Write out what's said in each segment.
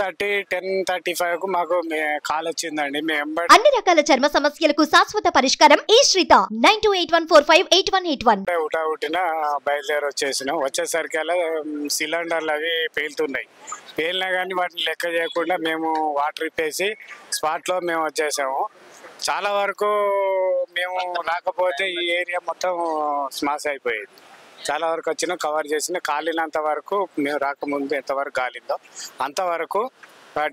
Thirty ten thirty ఫైవ్కు మాకు call వచ్చిందండి. మేము అన్ని రకాల చర్మ సమస్యలకు శాశ్వత పరిష్కారం ఈ శ్రీత. Nine two eight one four five eight one eight one. Utah ఉట్టిన బయలుదేరి వచ్చేసినాం వచ్చేసరికి అలా సిలిండర్లు అవి పేలుతున్నాయి. పేలినా కానీ వాటిని లెక్క చేయకుండా మేము వాటర్ ఇప్పేసి స్పాట్లో మేము వచ్చేసాము. చాలా వరకు మేము రాకపోతే ఈ ఏరియా మొత్తం స్మాష్ అయిపోయేది చాలా వరకు వచ్చిన కవర్ చేసిన కాలినంత వరకు మేము రాకముందు ఎంతవరకు కాలిందో అంతవరకు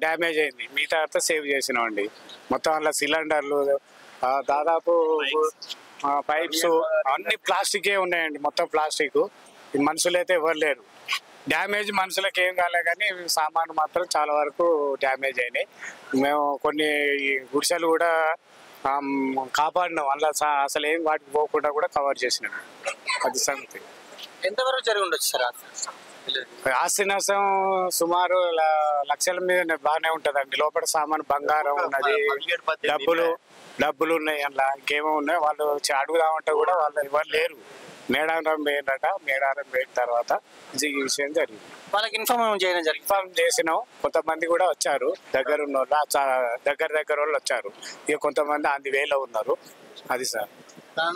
డ్యామేజ్ అయింది. మిగతా అంతా సేవ్ చేసినామండి. మొత్తం అలా సిలిండర్లు దాదాపు పైప్స్ అన్ని ప్లాస్టికే ఉన్నాయండి. మొత్తం ప్లాస్టిక్ మనుషులు అయితే ఎవరు లేరు. డ్యామేజ్ మనుషులకు ఏం కాలే కానీ సామాను మాత్రం చాలా వరకు డ్యామేజ్ అయినాయి. మేము కొన్ని గుడిసెలు కూడా కాపాడినాం. అలా అసలు ఏం వాటికి పోకుండా కూడా కవర్ చేసినాం. అది సంగతి. ఎంతవరకు జరిగి ఉండొచ్చు సార్ ఆస్తి నష్టం సుమారు లక్షల మీద బాగానే ఉంటదండి. లోపల సామాను బంగారం ఉన్నది డబ్బులు డబ్బులు ఉన్నాయి. అందులో. ఇంకేమో ఉన్నాయి? వాళ్ళు వచ్చి అడుగుదామంటే కూడా వాళ్ళు ఎవరు లేరు. మేడారం పోయిందట మేడారం పోయిన తర్వాత ఈ విషయం జరిగింది. వాళ్ళకి ఇన్ఫార్మ్ చేయడం జరిగింది? ఇన్ఫార్మ్ చేసినాం. కొంతమంది కూడా వచ్చారు. దగ్గర ఉన్న వాళ్ళు దగ్గర దగ్గర వాళ్ళు వచ్చారు. ఇక కొంతమంది అంది వేలో ఉన్నారు. అది సార్.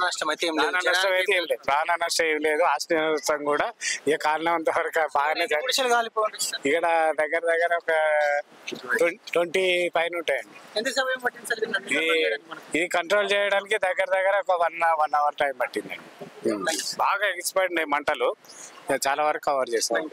నష్టం అయితే ఏం లేదు. ప్రాణ నష్టం అయితే ఏం లేదు. ప్రాణ నష్టం ఏం లేదు. ఆస్తి నష్టం కూడా ఇక కారణం వరకు బాగానే ఇక్కడ దగ్గర దగ్గర ఒక ట్వంటీ పైన ఉంటాయండి. పట్టింది ఇది కంట్రోల్ చేయడానికి దగ్గర దగ్గర ఒక వన్ వన్ అవర్ టైం పట్టిందండి. బాగా ఎక్స్పైర్డ్ మంటలు. చాలా వరకు కవర్ చేస్తాం